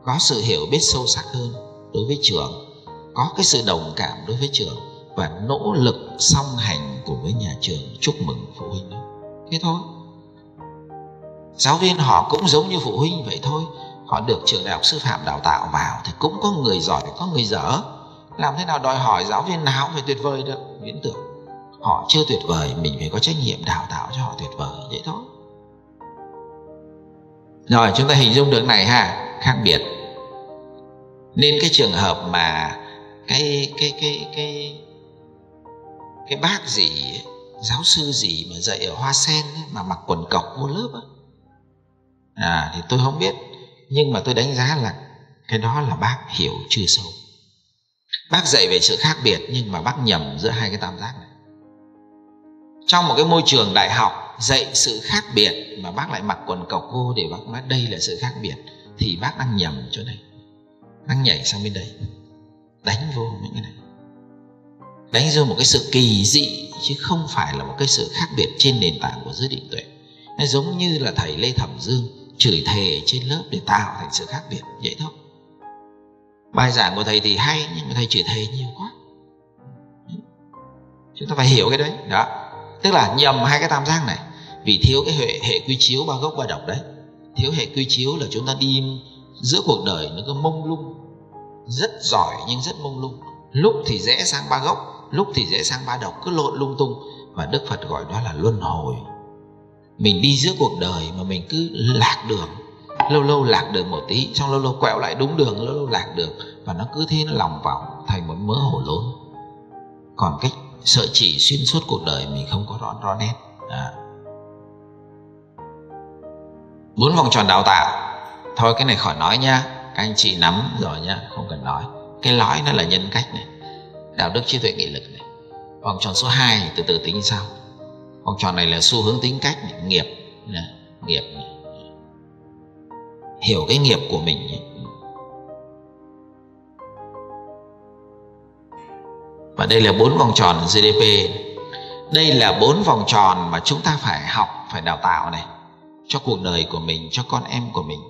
Có sự hiểu biết sâu sắc hơn đối với trường, có cái sự đồng cảm đối với trường và nỗ lực song hành cùng với nhà trường chúc mừng phụ huynh đó. Thế thôi giáo viên họ cũng giống như phụ huynh vậy thôi. Họ được trường đại học sư phạm đào tạo vào thì cũng có người giỏi có người dở. Làm thế nào đòi hỏi giáo viên nào phải tuyệt vời được viễn tưởng. Họ chưa tuyệt vời mình phải có trách nhiệm đào tạo cho họ tuyệt vời vậy thôi. Rồi chúng ta hình dung được này ha khác biệt. Nên cái trường hợp mà cái cái cái cái cái bác gì giáo sư gì mà dạy ở hoa sen ấy, mà mặc quần cọc vô lớp ấy à thì tôi không biết. Nhưng mà tôi đánh giá là cái đó là bác hiểu chưa sâu. Bác dạy về sự khác biệt, nhưng mà bác nhầm giữa hai cái tam giác này. Trong một cái môi trường đại học dạy sự khác biệt mà bác lại mặc quần cọc vô để bác nói đây là sự khác biệt, thì bác đang nhầm chỗ này. Đang nhảy sang bên đây. Đánh vô những cái này. Đánh vô một cái sự kỳ dị, chứ không phải là một cái sự khác biệt trên nền tảng của giới định tuệ. Nó giống như là thầy lê thẩm dương chửi thề trên lớp để tạo thành sự khác biệt, vậy thôi. Bài giảng của thầy thì hay, nhưng mà thầy chửi thề nhiều quá. Chúng ta phải hiểu cái đấy, đó. Tức là nhầm hai cái tam giác này, vì thiếu cái hệ hệ quy chiếu ba gốc ba độc đấy. Thiếu hệ quy chiếu là chúng ta đi giữa cuộc đời nó cứ mông lung, rất giỏi nhưng rất mông lung. Lúc thì dễ sang ba gốc, lúc thì dễ sang ba độc, cứ lộn lung tung. Và đức phật gọi đó là luân hồi mình đi giữa cuộc đời mà mình cứ lạc đường. Lâu lâu lạc đường một tí, xong lâu lâu quẹo lại đúng đường, lâu lâu lạc đường và nó cứ thế nó lòng vòng thành một mớ hổ lốn còn cách sợi chỉ xuyên suốt cuộc đời mình không có rõ rõ nét. À. bốn vòng tròn đào tạo. Thôi, cái này khỏi nói nha. Các anh chị nắm rồi nha, không cần nói. Cái lõi nó là nhân cách này. Đạo đức trí tuệ nghị lực này. Vòng tròn số 2 từ từ tính sao vòng tròn này là xu hướng tính cách nghiệp nghiệp hiểu cái nghiệp của mình và đây là bốn vòng tròn GDP đây là bốn vòng tròn mà chúng ta phải học, phải đào tạo này, cho cuộc đời của mình, cho con em của mình.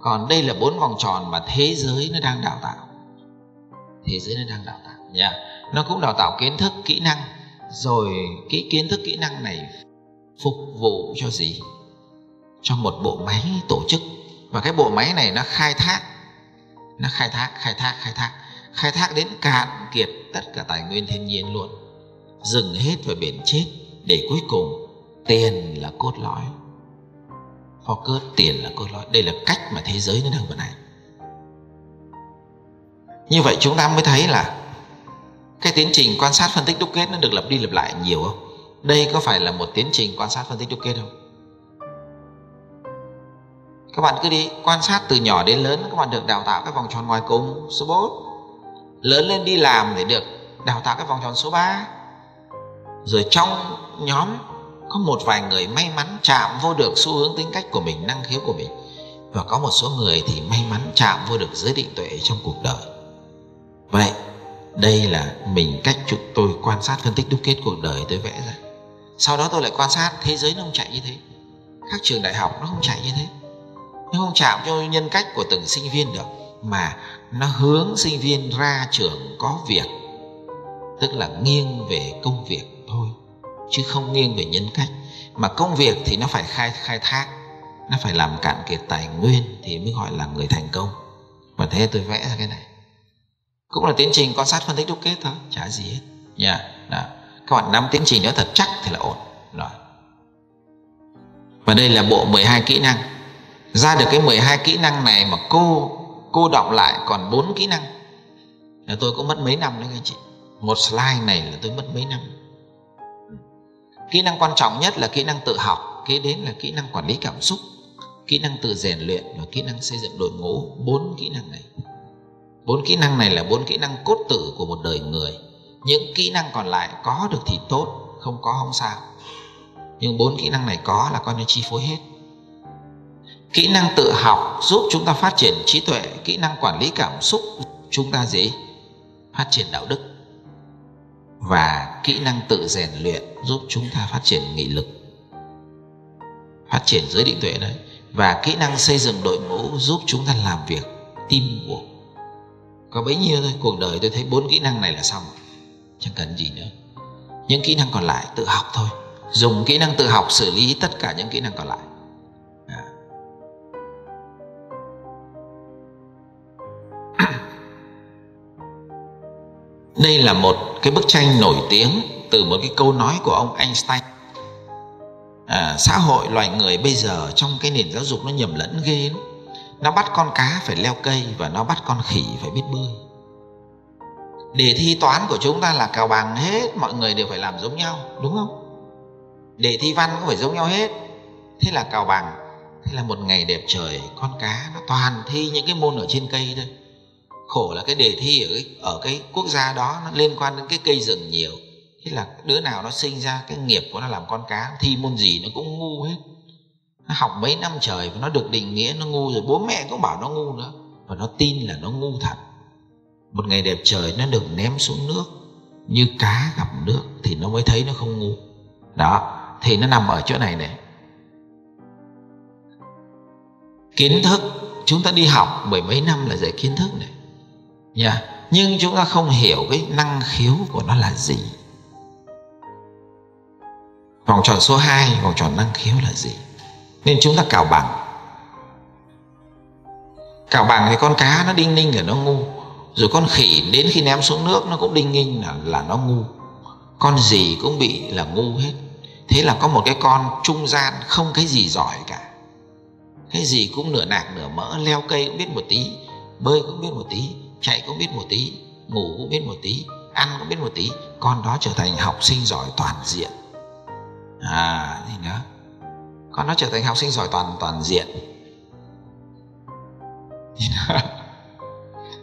Còn đây là bốn vòng tròn mà thế giới nó đang đào tạo. Thế giới nó đang đào tạo, nha. Nó cũng đào tạo kiến thức, kỹ năng rồi cái kiến thức, kỹ năng này phục vụ cho gì? Cho một bộ máy tổ chức. Và cái bộ máy này nó khai thác. Nó khai thác khai thác khai thác. Khai thác đến cạn kiệt tất cả tài nguyên thiên nhiên luôn. Dừng hết và biển chết, để cuối cùng tiền là cốt lõi. Focus tiền là cốt lõi. Đây là cách mà thế giới nó đang vận hành. Như vậy chúng ta mới thấy là cái tiến trình quan sát phân tích đúc kết nó được lặp đi lặp lại nhiều không? Đây có phải là một tiến trình quan sát phân tích đúc kết không? Các bạn cứ đi, quan sát từ nhỏ đến lớn, các bạn được đào tạo cái vòng tròn ngoài cùng, số 4 lớn lên đi làm để được đào tạo cái vòng tròn số 3 rồi trong nhóm có một vài người may mắn chạm vô được xu hướng tính cách của mình, năng khiếu của mình. Và có một số người thì may mắn chạm vô được giới định tuệ trong cuộc đời. Vậy đây là mình cách chúng tôi quan sát phân tích đúc kết cuộc đời tôi vẽ ra. Sau đó tôi lại quan sát thế giới nó không chạy như thế. Các trường đại học nó không chạy như thế. Nó không chạm cho nhân cách của từng sinh viên được, mà nó hướng sinh viên ra trường có việc. Tức là nghiêng về công việc thôi, chứ không nghiêng về nhân cách. Mà công việc thì nó phải khai khai thác, nó phải làm cạn kiệt tài nguyên thì mới gọi là người thành công. Và thế tôi vẽ ra cái này cũng là tiến trình quan sát phân tích đúc kết thôi, chả gì hết. Nha yeah. các bạn nắm tiến trình đó thật chắc thì là ổn. Rồi. Và đây là bộ 12 kỹ năng. Ra được cái 12 kỹ năng này mà cô cô đọng lại còn bốn kỹ năng. Là tôi cũng mất mấy năm đấy anh chị. Một slide này là tôi mất mấy năm. Kỹ năng quan trọng nhất là kỹ năng tự học, kế đến là kỹ năng quản lý cảm xúc, kỹ năng tự rèn luyện và kỹ năng xây dựng đội ngũ. Bốn kỹ năng này bốn kỹ năng này là bốn kỹ năng cốt tử của một đời người. Những kỹ năng còn lại có được thì tốt, không có không sao. Nhưng bốn kỹ năng này có là con nên chi phối hết. Kỹ năng tự học giúp chúng ta phát triển trí tuệ, kỹ năng quản lý cảm xúc chúng ta gì? Phát triển đạo đức. Và kỹ năng tự rèn luyện giúp chúng ta phát triển nghị lực. Phát triển giới định tuệ đấy. Và kỹ năng xây dựng đội ngũ giúp chúng ta làm việc, teamwork có bấy nhiêu thôi cuộc đời tôi thấy bốn kỹ năng này là xong. Chẳng cần gì nữa. Những kỹ năng còn lại tự học thôi. Dùng kỹ năng tự học xử lý tất cả những kỹ năng còn lại. À. Đây là một cái bức tranh nổi tiếng từ một cái câu nói của ông Einstein. À, xã hội loài người bây giờ trong cái nền giáo dục nó nhầm lẫn ghê lắm nó bắt con cá phải leo cây và nó bắt con khỉ phải biết bơi. Đề thi toán của chúng ta là cào bằng hết mọi người đều phải làm giống nhau đúng không? Đề thi văn cũng phải giống nhau hết. Thế là cào bằng thế là một ngày đẹp trời con cá nó toàn thi những cái môn ở trên cây thôi. Khổ là cái đề thi ở cái, ở cái quốc gia đó nó liên quan đến cái cây rừng nhiều. Thế là đứa nào nó sinh ra cái nghiệp của nó làm con cá thi môn gì nó cũng ngu hết nó học mấy năm trời và nó được định nghĩa nó ngu rồi bố mẹ cũng bảo nó ngu nữa. Và nó tin là nó ngu thật. Một ngày đẹp trời nó được ném xuống nước. Như cá gặp nước thì nó mới thấy nó không ngu. Đó thì nó nằm ở chỗ này này kiến thức chúng ta đi học mười mấy năm là dạy kiến thức này. Nha. Nhưng chúng ta không hiểu cái năng khiếu của nó là gì. Vòng tròn số 2 vòng tròn năng khiếu là gì nên chúng ta cào bằng. Cào bằng thì con cá nó đinh ninh là nó ngu. Rồi con khỉ đến khi ném xuống nước nó cũng đinh ninh là là nó ngu. Con gì cũng bị là ngu hết. Thế là có một cái con trung gian không cái gì giỏi cả. Cái gì cũng nửa nạc nửa mỡ, leo cây cũng biết một tí, bơi cũng biết một tí, chạy cũng biết một tí, ngủ cũng biết một tí, ăn cũng biết một tí. Con đó trở thành học sinh giỏi toàn diện. À gì nữa con nó trở thành học sinh giỏi toàn toàn diện.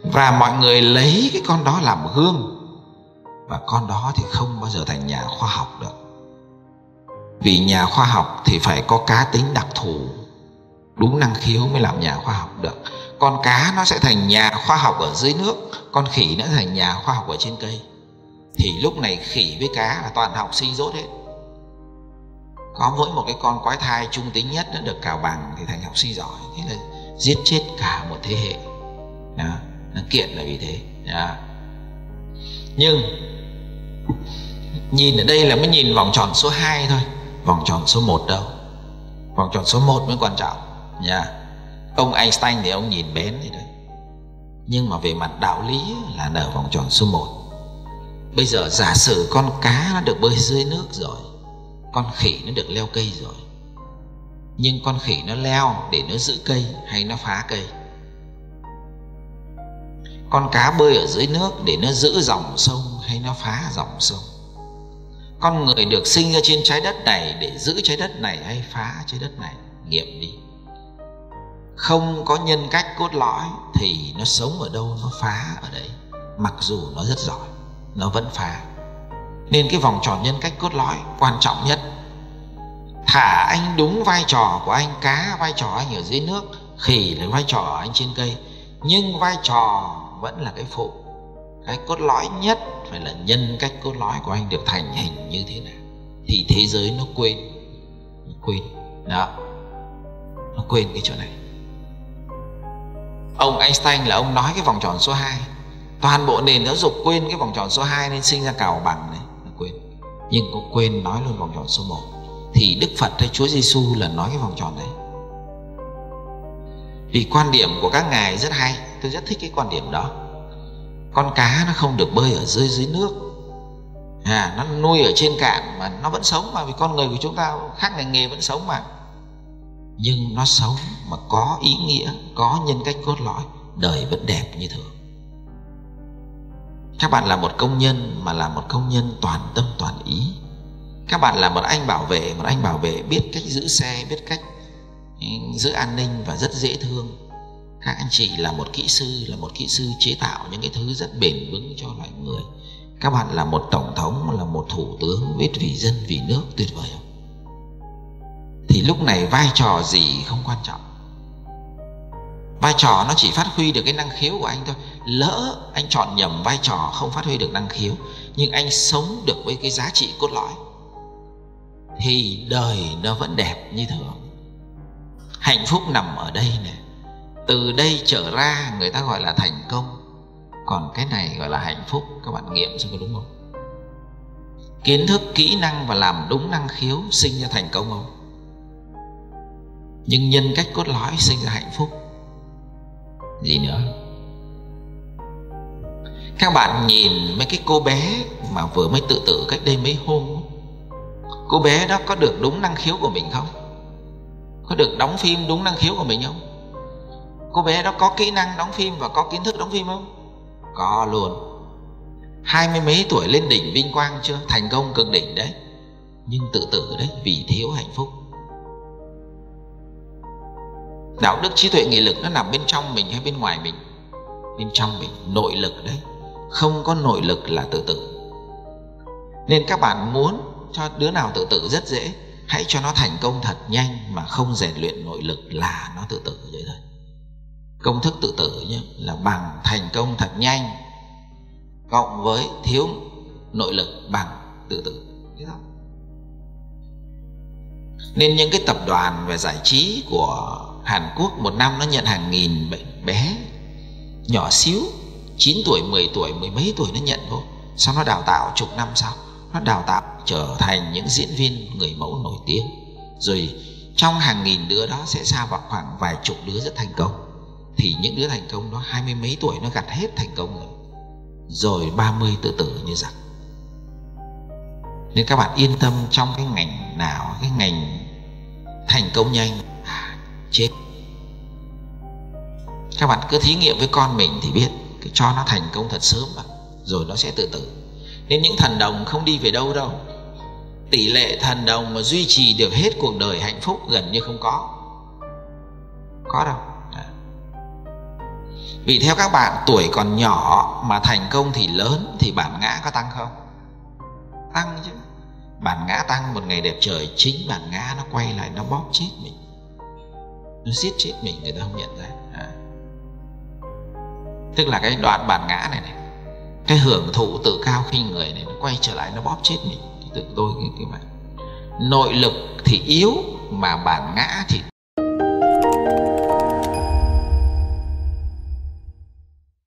Và mọi người lấy cái con đó làm gương. Và con đó thì không bao giờ thành nhà khoa học được. Vì nhà khoa học thì phải có cá tính đặc thù. Đúng năng khiếu mới làm nhà khoa học được. Con cá nó sẽ thành nhà khoa học ở dưới nước, con khỉ nó thành nhà khoa học ở trên cây. Thì lúc này khỉ với cá là toàn học sinh dốt hết có mỗi một cái con quái thai trung tính nhất nó được cào bằng thì thành học sinh giỏi. Thế là giết chết cả một thế hệ. Đó. nó kiện là vì thế. Đó. nhưng nhìn ở đây là mới nhìn vòng tròn số 2 thôi. Vòng tròn số 1 đâu? Vòng tròn số 1 mới quan trọng. Nha. Ông Einstein thì ông nhìn bén thì đấy. Nhưng mà về mặt đạo lý là ở vòng tròn số 1 bây giờ giả sử con cá nó được bơi dưới nước rồi con khỉ nó được leo cây rồi. Nhưng con khỉ nó leo để nó giữ cây hay nó phá cây? Con cá bơi ở dưới nước để nó giữ dòng sông hay nó phá dòng sông? Con người được sinh ra trên trái đất này để giữ trái đất này hay phá trái đất này? Nghiệm đi. Không có nhân cách cốt lõi thì nó sống ở đâu, nó phá ở đấy, mặc dù nó rất giỏi, nó vẫn phá nên cái vòng tròn nhân cách cốt lõi quan trọng nhất. Thả anh đúng vai trò của anh, cá vai trò anh ở dưới nước, khỉ là vai trò ở anh trên cây. Nhưng vai trò vẫn là cái phụ. Cái cốt lõi nhất phải là nhân cách cốt lõi của anh được thành hình như thế nào. Thì thế giới nó quên nó quên. Đó, nó quên cái chỗ này. Ông Einstein là ông nói cái vòng tròn số 2 toàn bộ nền giáo dục quên cái vòng tròn số 2 nên sinh ra cào bằng này nhưng cũng quên nói luôn vòng tròn số 1 thì Đức Phật hay Chúa Giêsu là nói cái vòng tròn đấy. Vì quan điểm của các ngài rất hay. Tôi rất thích cái quan điểm đó. Con cá nó không được bơi ở dưới dưới nước. À, nó nuôi ở trên cạn mà nó vẫn sống mà vì con người của chúng ta khác ngành nghề vẫn sống mà. Nhưng nó sống mà có ý nghĩa có nhân cách cốt lõi đời vẫn đẹp như thường các bạn là một công nhân mà là một công nhân toàn tâm toàn ý. Các bạn là một anh bảo vệ, một anh bảo vệ biết cách giữ xe, biết cách ừ, giữ an ninh và rất dễ thương. Các anh chị là một kỹ sư, là một kỹ sư chế tạo những cái thứ rất bền vững cho loài người. Các bạn là một tổng thống, là một thủ tướng biết vì dân, vì nước, tuyệt vời không? Thì lúc này vai trò gì không quan trọng. Vai trò nó chỉ phát huy được cái năng khiếu của anh thôi lỡ anh chọn nhầm vai trò không phát huy được năng khiếu, nhưng anh sống được với cái giá trị cốt lõi, thì đời nó vẫn đẹp như thường. Hạnh phúc nằm ở đây nè. Từ đây trở ra, người ta gọi là thành công. Còn cái này gọi là hạnh phúc, các bạn nghiệm xem có đúng không? Kiến thức, kỹ năng và làm đúng năng khiếu sinh ra thành công không? Nhưng nhân cách cốt lõi sinh ra hạnh phúc. Gì nữa? Các bạn nhìn mấy cái cô bé mà vừa mới tự tử cách đây mấy hôm, cô bé đó có được đúng năng khiếu của mình không? Có được đóng phim đúng năng khiếu của mình không? Cô bé đó có kỹ năng đóng phim và có kiến thức đóng phim không? Có luôn. Hai mươi mấy tuổi lên đỉnh vinh quang chưa? Thành công cực đỉnh đấy. Nhưng tự tử đấy vì thiếu hạnh phúc. Đạo đức trí tuệ nghị lực nó nằm bên trong mình hay bên ngoài mình? Bên trong mình, nội lực đấy không có nội lực là tự tử. Nên các bạn muốn cho đứa nào tự tử rất dễ, hãy cho nó thành công thật nhanh mà không rèn luyện nội lực là nó tự tử vậy thôi. Công thức tự tử nhé, là bằng thành công thật nhanh cộng với thiếu nội lực bằng tự tử. Nên những cái tập đoàn về giải trí của Hàn Quốc một năm nó nhận hàng nghìn bé nhỏ xíu. 9 tuổi 10 tuổi mười mấy tuổi nó nhận thôi sao nó đào tạo chục năm sau nó đào tạo trở thành những diễn viên người mẫu nổi tiếng. Rồi trong hàng nghìn đứa đó sẽ ra vào khoảng vài chục đứa rất thành công. Thì những đứa thành công đó hai mươi mấy tuổi nó gặt hết thành công rồi. Rồi 30 tự tử như rằng nên các bạn yên tâm trong cái ngành nào cái ngành thành công nhanh à, chết. Các bạn cứ thí nghiệm với con mình thì biết cho nó thành công thật sớm mà, rồi nó sẽ tự tử. Nên những thần đồng không đi về đâu đâu. Tỷ lệ thần đồng mà duy trì được hết cuộc đời hạnh phúc gần như không có. Có đâu. Vì theo các bạn, tuổi còn nhỏ mà thành công thì lớn thì bản ngã có tăng không? Tăng chứ. Bản ngã tăng một ngày đẹp trời, chính bản ngã nó quay lại, nó bóp chết mình. Nó giết chết mình, người ta không nhận ra tức là cái đoạn bản ngã này này, cái hưởng thụ tự cao khi người này nó quay trở lại, nó bóp chết mình, thì tự tôi như cái bạn nội lực thì yếu mà bản ngã thì